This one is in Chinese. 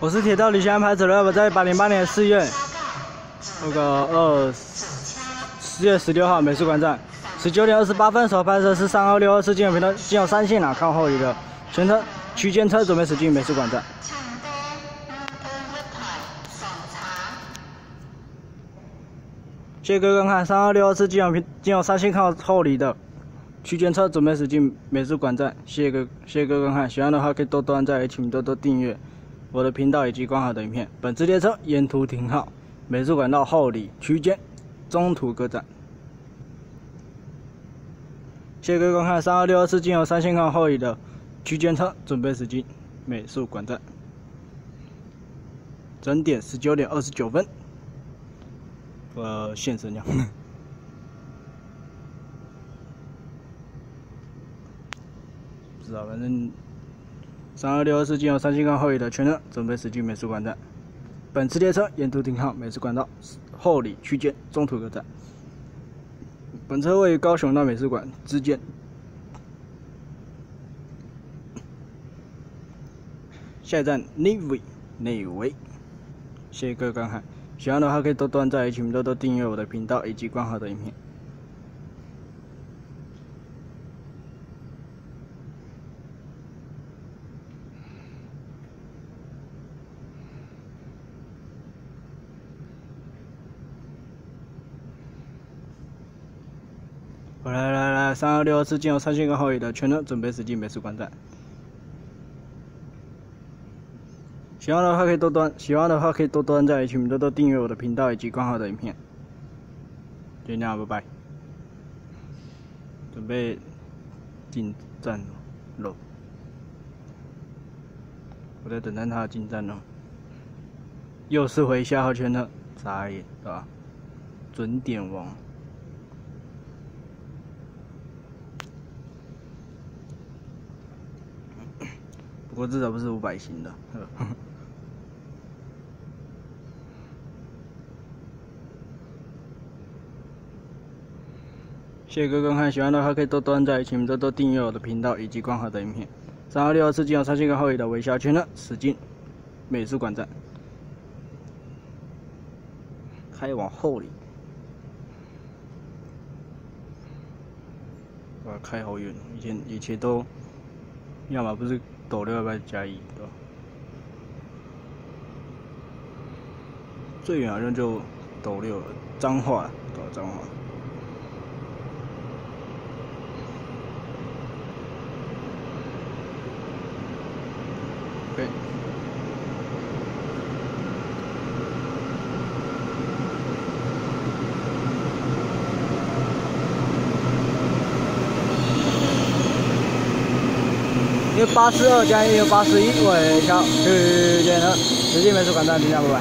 我是铁道旅行安排者的，我在八零八年四月，那个二四月十六号美术馆站，十九点二十八分所拍摄是三号六二四金融频道，进入三线了，看后一个全车区间车准备驶进美术馆站。谢谢各位观看，三二六二四金融频经有三线看后里的区间车准备驶进美术馆站。谢谢哥谢谢各位观看，喜欢的话可以多多按赞，也请多多订阅。我的频道以及观好的影片。本次列车沿途停靠美术馆到后里区间，中途各站。谢谢各位观看，三二六二次进入三线靠后里的区间车准备驶进美术馆站。整点十九点二十九分，我现身了。不知道，反正。三二六二四进入三星港后里的全车准备驶进美术馆站。本次列车沿途停靠美术馆道后里区间中途各站。本车位于高雄到美术馆之间。下一站内围内围。谢谢各位观看，喜欢的话可以多多赞，请多多订阅我的频道以及观好的影片。我来来来，三二六二次进入三星跟后尾的全车准备驶进美术馆站。喜欢的话可以多多，喜欢的话可以多多按赞，请多多订阅我的频道以及观好的影片。就这样，拜拜。准备进站了，我在等待他的进站呢。又是回下号圈的，眨眼，对吧？准点王。我至少不是五百星的。谢谢各位观看，喜欢的话可以多多按赞，请多多订阅我的频道以及观好的影片。三号六号次进入三星跟后里的微笑圈了，使劲美术馆站，开往后里，哇，开好远，以前以前都，要么不是。斗六要不要加一？对吧？最远好像就斗六，脏话，对脏话。对。有八十二加一，有八十一，尾桥区间车，直接没事，管他停下，拜拜。